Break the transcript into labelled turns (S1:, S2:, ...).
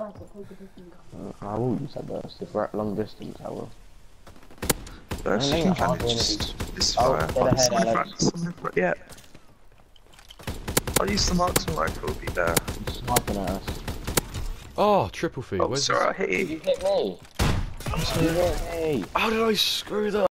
S1: I will use that burst. If we're at long distance, I will.
S2: Burst,
S1: I think
S2: can
S1: I'll
S2: kind of
S1: do
S2: just. This
S1: Oh,
S2: fire.
S1: get
S2: Oh,
S1: ahead,
S2: someone
S1: Alex.
S2: Yeah. I'll use the marksman rifle, will be there.
S1: I'm sniping at us.
S3: Oh, triple feed.
S2: Oh,
S3: Where's
S2: sorry, this? I hit
S1: You
S2: you.
S1: hit me.
S2: I'm sorry.
S1: You hit me.
S3: How did I screw that?